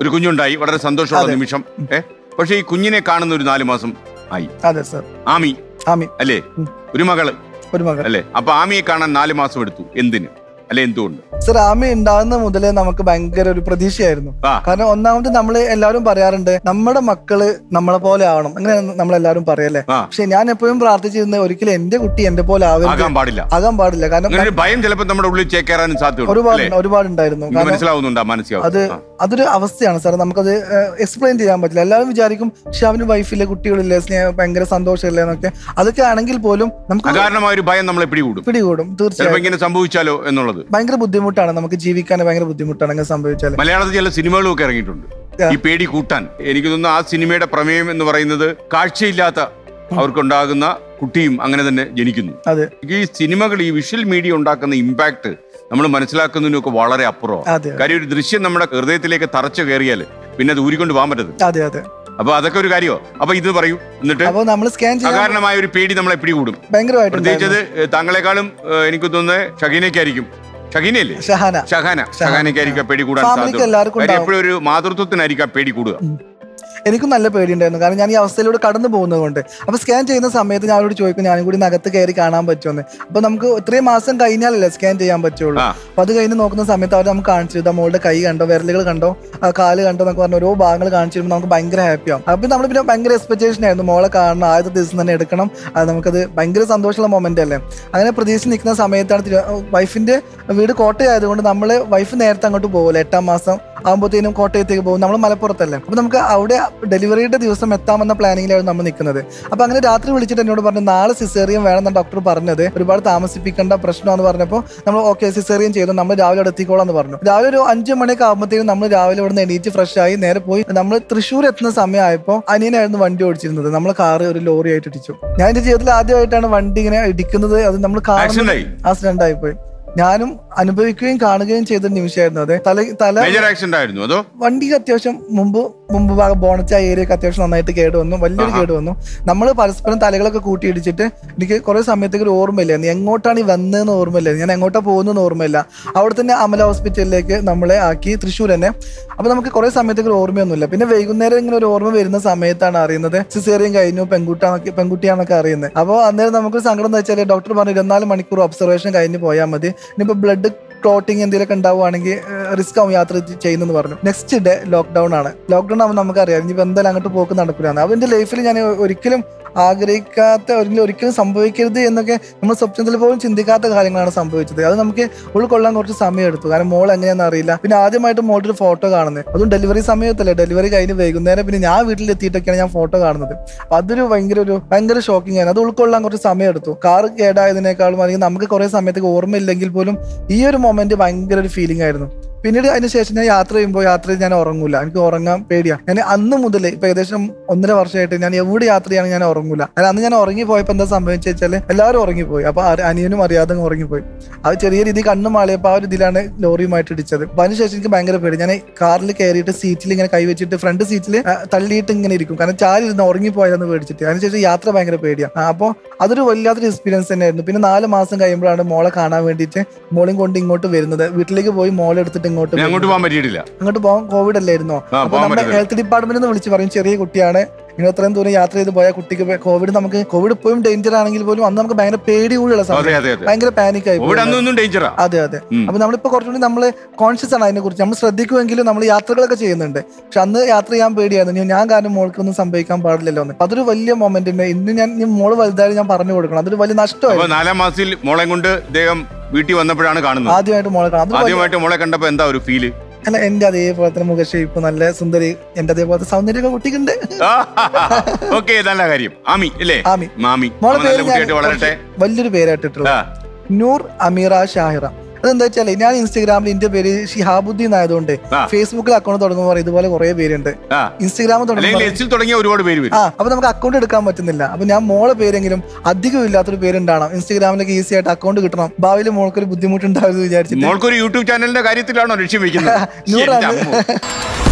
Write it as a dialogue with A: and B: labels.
A: ഒരു കുഞ്ഞുണ്ടായി വളരെ സന്തോഷമുള്ള നിമിഷം. ഏ? പക്ഷെ ഈ കുഞ്ഞിനെ കാണുന്ന ഒരു നാലു മാസം ആയി.
B: അതെ സർ.
A: ആമി.
B: ആമി.
A: അല്ലേ? ഒരു മകൾ.
B: ഒരു മകൾ
A: അല്ലേ? അപ്പൊ ആമിയെ കാണാൻ നാല് മാസം എടുത്തു. എന്തിന്? അല്ലെ എന്തുകൊണ്ട്?
B: സർ ആമി ഉണ്ടാകുന്ന മുതലേ നമുക്ക് ഭയങ്കര ഒരു പ്രതീക്ഷയായിരുന്നു. കാരണം ഒന്നാമത് നമ്മൾ എല്ലാവരും പറയാറുണ്ട് നമ്മുടെ മക്കൾ നമ്മളെ പോലെ ആവണം. അങ്ങനെ നമ്മൾ എല്ലാവരും പറയല്ലേ പക്ഷെ ഞാൻ എപ്പോഴും പ്രാർത്ഥിച്ചിരുന്നത് ഒരിക്കലും എന്റെ കുട്ടി എന്റെ പോലെ
A: ആവാൻ പാടില്ല.
B: ആകാൻ പാടില്ല. കാരണം
A: ഭയം ചിലപ്പോൾ നമ്മുടെ ഉള്ളിൽ ചേക്കേറാനും
B: ഒരുപാട് ഒരുപാട് ഉണ്ടായിരുന്നു
A: മനസ്സിലാവുന്നുണ്ട് ആ
B: അത് അതൊരു അവസ്ഥയാണ്. സാർ നമുക്കത് എക്സ്പ്ലെയിൻ ചെയ്യാൻ പറ്റില്ല. എല്ലാവരും വിചാരിക്കും പക്ഷെ അവന് വൈഫിലെ കുട്ടികളില്ലേ സ്നേഹം ഭയങ്കര സന്തോഷമില്ല എന്നൊക്കെ. അതൊക്കെ ആണെങ്കിൽ പോലും നമുക്ക്
A: ഒരു ഭയം നമ്മളെ പിടികൂടും.
B: പിടികൂടും. തീർച്ചയായും.
A: ഇങ്ങനെ സംഭവിച്ചാലോ എന്നുള്ളത്.
B: ഭയങ്കര ബുദ്ധിമുട്ടാണ്. നമുക്ക് ജീവിക്കാൻ ഭയങ്കര ബുദ്ധിമുട്ടാണ് അങ്ങനെ സംഭവിച്ചാൽ
A: മലയാളത്തിൽ ചില സിനിമകളും ഒക്കെ ഇറങ്ങിയിട്ടുണ്ട് ഈ പേടി കൂട്ടാൻ. എനിക്ക് തോന്നുന്നു ആ സിനിമയുടെ പ്രമേയം എന്ന് പറയുന്നത് കാഴ്ചയില്ലാത്ത അവർക്കുണ്ടാകുന്ന കുട്ടിയും അങ്ങനെ തന്നെ ജനിക്കുന്നു.
B: അതെ.
A: ഈ സിനിമകൾ ഈ വിഷ്വൽ മീഡിയ ഉണ്ടാക്കുന്ന ഇമ്പാക്ട് നമ്മൾ മനസ്സിലാക്കുന്നതിനൊക്കെ വളരെ അപ്പുറമാണ്
B: അതെ
A: കാര്യം ഒരു ദൃശ്യം നമ്മുടെ ഹൃദയത്തിലേക്ക് തറച്ചു കയറിയാൽ പിന്നെ അത് ഊരിക്കൊണ്ട് പോകാൻ പറ്റത്തില്ല.
B: അതെ അതെ.
A: അപ്പൊ അതൊക്കെ ഒരു കാര്യമോ അപ്പൊ ഇത് പറയൂ. എന്നിട്ട്
B: സാധാരണമായ നമ്മൾ സ്കാൻ
A: അകാരണമായ ഒരു പേടി നമ്മളെ പിടികൂടും. പ്രത്യേകിച്ചത് താങ്കളെക്കാളും എനിക്ക് തോന്നുന്നത് ഷഹീനയ്ക്കായിരിക്കും. ഷഹീനയല്ലേ?
B: ഷഹാന.
A: ഷഹാന. ഷഹാനയ്ക്കായിരിക്കും പേടി കൂടാൻ
B: സാധിക്കും
A: സാധ്യത എപ്പോഴും ഒരു മാതൃത്വത്തിനായിരിക്കും പേടി കൂടുക.
B: എനിക്കും നല്ല പേടിയുണ്ടായിരുന്നു. കാരണം ഞാൻ ഈ അവസ്ഥയിലൂടെ കടന്നു പോകുന്നതുകൊണ്ട്. അപ്പൊ സ്കാൻ ചെയ്യുന്ന സമയത്ത് ഞാൻ അവരോട് ചോദിക്കും ഞാനും കൂടി നകത്ത് കയറി കാണാൻ പറ്റുമെന്ന്. അപ്പൊ നമുക്ക് ഇത്രയും മാസം കഴിഞ്ഞാലല്ലേ സ്കാൻ ചെയ്യാൻ പറ്റുള്ളൂ.
A: അപ്പോൾ
B: അപ്പൊ അത് കഴിഞ്ഞ് നോക്കുന്ന സമയത്ത് അവർ നമുക്ക് കാണിച്ചു തരും. മോളുടെ കൈ കണ്ടോ വിരലുകൾ കണ്ടോ ആ കാൽ കണ്ടോ എന്നൊക്കെ പറഞ്ഞ ഓരോ ഭാഗങ്ങൾ കാണിച്ചു തരുമ്പോൾ നമുക്ക് ഭയങ്കര ഹാപ്പി ആവും. അപ്പൊ നമ്മൾ പിന്നെ ഭയങ്കര എക്സ്പെക്ടേഷൻ ആയിരുന്നു. മോളെ കാണണം ആദ്യത്തെ ദിവസം തന്നെ എടുക്കണം. അത് നമുക്കത് ഭയങ്കര സന്തോഷമുള്ള മൊമെന്റ് അല്ലേ? അങ്ങനെ പ്രതീക്ഷിച്ച് നിൽക്കുന്ന സമയത്താണ് വൈഫിന്റെ വീട് കോട്ടയായതുകൊണ്ട് നമ്മൾ വൈഫ് നേരത്തെ അങ്ങോട്ട് പോകുമല്ലോ എട്ടാം മാസം ആകുമ്പോഴത്തേനും കോട്ടയത്തേക്ക് പോകും. നമ്മൾ മലപ്പുറത്തല്ലേ? അപ്പൊ നമുക്ക് അവിടെ ഡെലിവറിയുടെ ദിവസം എത്താമെന്ന പ്ലാനിങ്ങിലായിരുന്നു നമ്മൾ നിൽക്കുന്നത്. അപ്പൊ അങ്ങനെ രാത്രി വിളിച്ചിട്ട് എന്നോട് പറഞ്ഞു നാളെ സിസേറിയൻ വേണമെന്നാണ് ഡോക്ടർ പറഞ്ഞത്. ഒരുപാട് താമസിപ്പിക്കേണ്ട പ്രശ്നമാണെന്ന് പറഞ്ഞപ്പോൾ നമ്മൾ ഓക്കെ സിസേറിയൻ ചെയ്തു. നമ്മൾ രാവിലെ അവിടെ എത്തിക്കോളാം എന്ന് പറഞ്ഞു. രാവിലെ ഒരു അഞ്ച് മണിയൊക്കെ ആകുമ്പോഴത്തേക്കും നമ്മൾ രാവിലെ ഇവിടെ നിന്ന് എണീറ്റ് ഫ്രഷ് ആയി നേരെ പോയി. നമ്മൾ തൃശ്ശൂർ എത്തുന്ന സമയമായപ്പോൾ അനിയനായിരുന്നു വണ്ടി ഓടിച്ചിരുന്നത്. നമ്മൾ കാറ് ഒരു ലോറി ആയിട്ട് ഇടിച്ചു. ഞാൻ എന്റെ ജീവിതത്തിൽ ആദ്യമായിട്ടാണ് വണ്ടി ഇങ്ങനെ ഇടിക്കുന്നത്. അത് നമ്മൾ
A: ആക്സിഡന്റ്
B: കാണുന്നത്
A: ആയി?
B: ആക്സിഡന്റ് ആയിപ്പോയി ഞാനും അനുഭവിക്കുകയും കാണുകയും ചെയ്ത നിമിഷമായിരുന്നു അതെ. തല തല
A: മേജർ ആക്സിഡന്റ് ആയിരുന്നു അതോ?
B: വണ്ടിക്ക് അത്യാവശ്യം മുമ്പ് മുമ്പ് ഭാഗം ബോണറ്റ് ആ ഏരിയക്ക് അത്യാവശ്യം നന്നായിട്ട് കേട് വന്നു. വലിയൊരു കേട് വന്നു. നമ്മൾ പരസ്പരം തലകളൊക്കെ കൂട്ടിയിടിച്ചിട്ട് എനിക്ക് കുറെ സമയത്തേക്ക് ഒരു ഓർമ്മയില്ലായിരുന്നു. എങ്ങോട്ടാണ് ഈ വന്നതെന്ന് ഓർമ്മയില്ലായിരുന്നു. ഞാൻ എങ്ങോട്ടാ പോകുന്നതെന്ന് ഓർമ്മയില്ല. അവിടെ തന്നെ അമല ഹോസ്പിറ്റലിലേക്ക് നമ്മളെ ആക്കി തൃശ്ശൂർ തന്നെ. അപ്പൊ നമുക്ക് കുറെ സമയത്തേക്ക് ഒരു ഓർമ്മയൊന്നുമില്ല. പിന്നെ വൈകുന്നേരം ഇങ്ങനെ ഒരു ഓർമ്മ വരുന്ന സമയത്താണ് അറിയുന്നത്. സിസേറിയൻ കഴിഞ്ഞു പെൺകുട്ടാന്നൊക്കെ പെൺകുട്ടിയാണൊക്കെ അറിയുന്നത്. അപ്പോൾ അന്നേരം നമുക്ക് സങ്കടം എന്ന് വെച്ചാൽ ഡോക്ടർ പറഞ്ഞു ഇരുപത്തിനാല് മണിക്കൂർ ഒബ്സർവേഷൻ കഴിഞ്ഞ് പോയാൽ മതി. ഇനിയിപ്പോൾ ബ്ലഡ് ക്ലോട്ടിങ് എന്തെങ്കിലുമൊക്കെ ഉണ്ടാവുകയാണെങ്കിൽ റിസ്ക് ആവും യാത്ര ചെയ്യുന്നെന്ന് പറഞ്ഞു. നെക്സ്റ്റ് ഡേ ലോക്ക്ഡൌൺ ആണ്. ലോക്ക്ഡൌൺ ആവുമ്പോൾ നമുക്കറിയാം ഇനി എന്തായാലും അങ്ങോട്ട് പോക്ക് നടക്കില്ല അവന്റെ ലൈഫിൽ ഞാൻ ഒരിക്കലും ആഗ്രഹിക്കാത്ത ഒരിക്കലും ഒരിക്കലും സംഭവിക്കരുത് എന്നൊക്കെ നമ്മൾ സ്വപ്നത്തിൽ പോലും ചിന്തിക്കാത്ത കാര്യങ്ങളാണ് സംഭവിച്ചത്. അത് നമുക്ക് ഉൾക്കൊള്ളാൻ കുറച്ച് സമയം എടുത്തു കാരണം മോൾ എങ്ങനെയാണെന്ന് അറിയില്ല. പിന്നെ ആദ്യമായിട്ട് മോളുടെ ഒരു ഫോട്ടോ കാണുന്നത്. അതും ഡെലിവറി സമയത്തല്ലേ? ഡെലിവറി കഴിഞ്ഞ് വൈകുന്നേരം പിന്നെ ഞാൻ വീട്ടിൽ എത്തിയിട്ടൊക്കെയാണ് ഞാൻ ഫോട്ടോ കാണുന്നത്. അതൊരു ഭയങ്കര ഒരു ഭയങ്കര ഷോക്കിംഗ് ആയിരുന്നു. അത് ഉൾക്കൊള്ളാൻ കുറച്ച് സമയം എടുത്തു കാർ കേടായതിനേക്കാളും അല്ലെങ്കിൽ നമുക്ക് കുറെ സമയത്തേക്ക് ഓർമ്മയില്ലെങ്കിൽ പോലും ഈ ഒരു മൊമെന്റ് ഭയങ്കര ഒരു ഫീലിംഗ് ആയിരുന്നു. പിന്നീട് അതിന് ശേഷം ഞാൻ യാത്ര ചെയ്യുമ്പോൾ യാത്രയിൽ ഞാൻ ഉറങ്ങൂല. എനിക്ക് ഉറങ്ങാൻ പേടിയാണ് ഞാൻ അന്ന് മുതൽ ഇപ്പൊ ഏകദേശം ഒന്നര വർഷമായിട്ട് ഞാൻ എവിടെ യാത്ര ചെയ്യണം ഞാൻ ഉറങ്ങൂല. അല്ല അന്ന് ഞാൻ ഉറങ്ങി പോയപ്പോൾ എന്താ സംഭവിച്ചു വെച്ചാൽ എല്ലാവരും ഉറങ്ങിപ്പോയി. അപ്പൊ അനിയനും അറിയാതെ ഉറങ്ങി ഉറങ്ങിപ്പോയി. അത് ചെറിയ രീതിയിൽ കണ്ണു മാളിയപ്പോൾ ആ ഒരു ഇതിലാണ് ലോറിയുമായിട്ട് ഇടിച്ചത്. അപ്പൊ അതിനുശേഷം എനിക്ക് ഭയങ്കര പേടി. ഞാൻ കാറിൽ കയറിയിട്ട് സീറ്റിൽ ഇങ്ങനെ കൈവച്ചിട്ട് ഫ്രണ്ട് സീറ്റിൽ തള്ളിയിട്ട് ഇങ്ങനെ ഇരിക്കും. കാരണം ചാരി ഇരുന്ന് ഉറങ്ങിപ്പോയതെന്ന് പേടിച്ചിട്ട്. അതിനുശേഷം യാത്ര ഭയങ്കര പേടിയാണ് അപ്പോൾ അതൊരു വല്ലാത്തൊരു എക്സ്പീരിയൻസ് തന്നെയായിരുന്നു. പിന്നെ നാല് മാസം കഴിയുമ്പോഴാണ് മോളെ കാണാൻ വേണ്ടിയിട്ട് മോളും കൊണ്ട് ഇങ്ങോട്ട് വരുന്നത്. വീട്ടിലേക്ക് പോയി മോളെ എടുത്തിട്ട് ഇങ്ങോട്ട്
A: അങ്ങോട്ട് പോകാൻ പറ്റിയിട്ടില്ല.
B: അങ്ങോട്ട് പോകാൻ കോവിഡ് അല്ലായിരുന്നോ? അപ്പൊ നമ്മുടെ ഹെൽത്ത് ഡിപ്പാർട്ട്മെന്റ് വിളിച്ച് പറയും ചെറിയ കുട്ടിയാണ്. ഇങ്ങനെ അത്രയും ദൂരം യാത്ര ചെയ്ത് പോയ കുട്ടിക്ക് കോവിഡ് നമുക്ക് കോവിഡ് ഇപ്പോഴും ഡേഞ്ചർ ആണെങ്കിൽ പോലും അന്ന് നമുക്ക് ഭയങ്കര പേടി കൂടിയുള്ള സമയം. ഭയങ്കര പാനിക് ആയി അതെ അതെ. അപ്പൊ നമ്മളിപ്പോ കുറച്ചുകൂടി നമ്മൾ കോൺഷ്യസ് ആണ് അതിനെ കുറിച്ച് നമ്മൾ ശ്രദ്ധിക്കുമെങ്കിലും നമ്മൾ യാത്രകളൊക്കെ ചെയ്യുന്നുണ്ട്. പക്ഷെ അന്ന് യാത്ര ചെയ്യാൻ പേടിയായിരുന്നു. ഞാൻ കാരണം മോൾക്കൊന്നും സംഭവിക്കാൻ പാടില്ലല്ലോ എന്ന്. അതൊരു വലിയ മൊമെന്റ് ഇന്ന് ഞാൻ മോൾ വലുതായി ഞാൻ പറഞ്ഞു കൊടുക്കണം. അതൊരു വലിയ നഷ്ടമായി
A: നാലാം മാസത്തിൽ മോളെ കൊണ്ട് ഇദ്ദേഹം വീട്ടിൽ വന്നപ്പോഴാണ് കാണുന്നത്.
B: ആദ്യമായിട്ട് മോളെ കാണാം.
A: ആദ്യമായിട്ട് മോളെ കണ്ടപ്പോ എന്താ ഒരു ഫീൽ
B: അല്ല എന്റെ അതേപോലെ തന്നെ മുഖഷേപ്പ് നല്ല സുന്ദരി എന്റെ അതേപോലത്തെ സൗന്ദര്യമൊക്കെ കുട്ടിക്കുണ്ട്.
A: ഓക്കെ നല്ല കാര്യം. ആമി അല്ലേ
B: ആമി.
A: മാമി.
B: മോളെ
A: നല്ല
B: പേര് ഞാൻ
A: വളരട്ടെ.
B: വലിയൊരു
A: പേരായിട്ടിട്ടുള്ള.
B: നൂർ അമീറ ഷാഹിറ. അതെന്താ വെച്ചാൽ ഞാൻ ഇൻസ്റ്റാഗ്രാമിൽ എന്റെ പേര് ഷിഹാബുദ്ദീൻ ആയതുകൊണ്ട്. ഫേസ്ബുക്കിൽ അക്കൗണ്ട് തുടങ്ങുമ്പോൾ ഇതുപോലെ കുറെ പേരുണ്ട്. ഇൻസ്റ്റാഗ്രാമിൽ
A: തുടങ്ങിയ ഒരുപാട് പേര്
B: ആ അപ്പൊ നമുക്ക് അക്കൗണ്ട് എടുക്കാൻ പറ്റുന്നില്ല. അപ്പൊ ഞാൻ മോളെ പേരെങ്കിലും അധികം ഇല്ലാത്തൊരു പേരുണ്ടാവണം. ഇൻസ്റ്റാഗ്രാമിലൊക്കെ ഈസി ആയിട്ട് അക്കൗണ്ട് കിട്ടണം. ഭാവിയിൽ മോൾക്കൊരു ബുദ്ധിമുട്ടുണ്ടാവുമെന്ന് വിചാരിച്ചിട്ട്.
A: മോൾക്കൊരു യൂട്യൂബ് ചാനലിന്റെ കാര്യത്തിലാണോ ലക്ഷ്യം വെക്കുന്നത്?
B: നൂറാണ്.